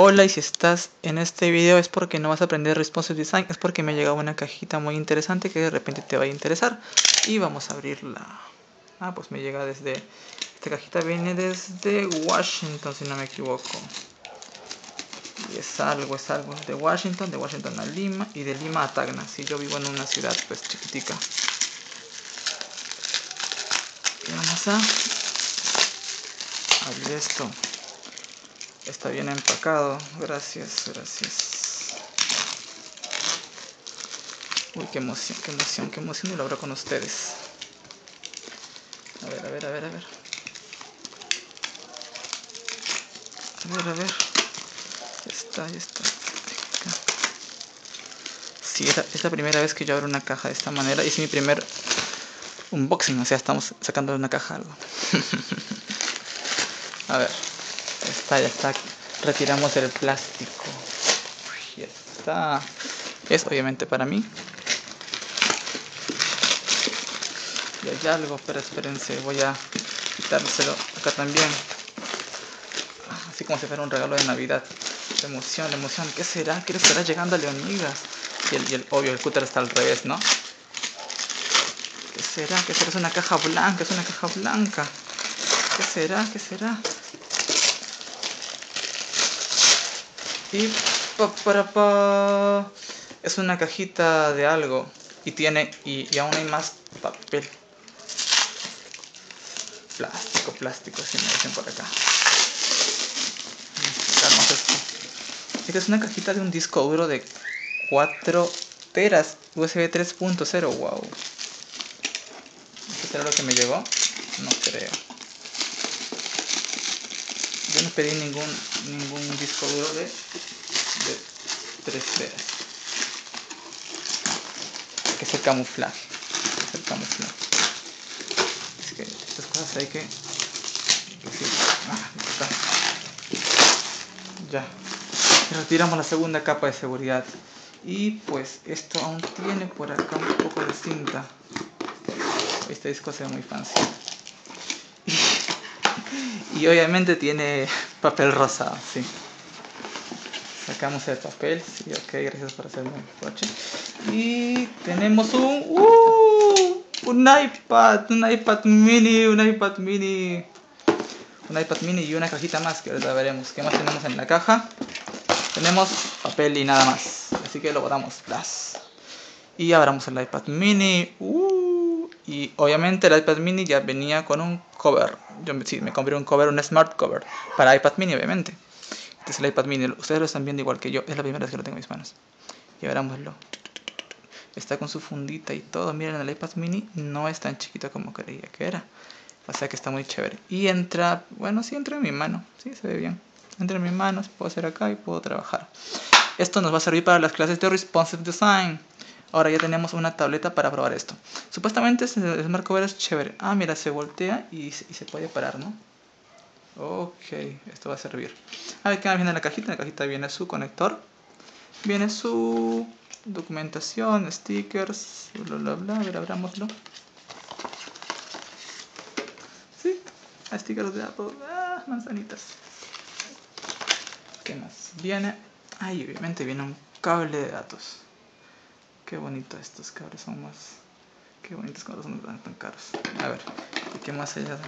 Hola y si estás en este video es porque no vas a aprender Responsive Design, es porque me ha llegado una cajita muy interesante que de repente te va a interesar y vamos a abrirla. Ah, pues me llega desde... Esta cajita viene desde Washington si no me equivoco. Y es algo, es algo de Washington, de Washington a Lima y de Lima a Tacna. Si yo vivo en una ciudad pues chiquitica. Vamos a abrir esto. Está bien empacado. Gracias, gracias. Uy, qué emoción, qué emoción, qué emoción. Y lo abro con ustedes. A ver, a ver, a ver, a ver. A ver, a ver. Ya está, ya está. Sí, es la primera vez que yo abro una caja de esta manera. Y es mi primer unboxing. O sea, estamos sacando de una caja algo. a ver está, ya está. Retiramos el plástico. Ya está. Es obviamente para mí. Y hay algo, pero espérense, voy a quitárselo acá también. Así como si fuera un regalo de Navidad. Emoción, emoción. ¿Qué será? ¿Qué estará llegando a Leonidas? Y el, y el obvio, el cúter está al revés, ¿no? ¿Qué será? ¿Qué será? Es una caja blanca, es una caja blanca. ¿Qué será? ¿Qué será? Y para pa, es una cajita de algo y tiene y, y aún hay más papel. Plástico, plástico, si me dicen por acá. Esta es una cajita de un disco duro de 4 teras USB 3.0. Wow. ¿Esto será lo que me llegó? No creo. No pedí ningún, ningún disco duro de, de 3 teras. Que es el camuflaje. Es el camuflaje. Es que estas cosas hay que. Ah, ya. Retiramos la segunda capa de seguridad. Y pues esto aún tiene por acá un poco de cinta. Este disco se ve muy fancy. Y obviamente tiene papel rosado, sí. Sacamos el papel, sí, ok, gracias por hacerme el coche. Y tenemos un, uh, un iPad, un iPad mini, un iPad mini. Un iPad mini y una cajita más que ahorita veremos. ¿Qué más tenemos en la caja? Tenemos papel y nada más. Así que lo botamos. Y abramos el iPad mini. Uh, y obviamente el iPad mini ya venía con un cover. Yo sí, me compré un cover, un smart cover. Para iPad mini, obviamente. Este es el iPad mini. Ustedes lo están viendo igual que yo. Es la primera vez que lo tengo en mis manos. Y abramoslo. Está con su fundita y todo. Miren, el iPad mini no es tan chiquito como creía que era. O sea que está muy chévere. Y entra, bueno, sí entra en mi mano. Sí, se ve bien. Entra en mis manos, puedo hacer acá y puedo trabajar. Esto nos va a servir para las clases de Responsive Design. Ahora ya tenemos una tableta para probar esto. Supuestamente el Smart Cover es chévere. Ah, mira, se voltea y, se puede parar, ¿no? Ok, esto va a servir. A ver qué viene en la cajita. En la cajita viene su conector. Viene su documentación, stickers, bla bla bla. A ver, abrámoslo. Sí, stickers de Apple. Ah, manzanitas. ¿Qué más? Viene Ay, obviamente viene un cable de datos. Qué bonito estos cables son más. Qué bonitos cuando son tan, caros. A ver, qué más allá?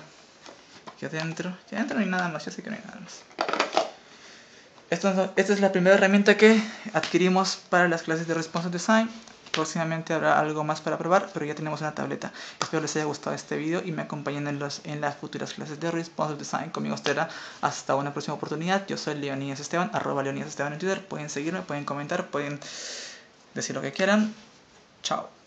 Aquí adentro. Ya adentro no hay nada más, yo sé que no hay nada más. esta es la primera herramienta que adquirimos para las clases de Responsive Design. Próximamente habrá algo más para probar, pero ya tenemos una tableta. Espero les haya gustado este video y me acompañen en, los, en las futuras clases de Responsive Design. Conmigo será hasta una próxima oportunidad. Yo soy Leonidas Esteban, arroba Leonidas Esteban en Twitter. Pueden seguirme, pueden comentar, pueden decir lo que quieran. Chao.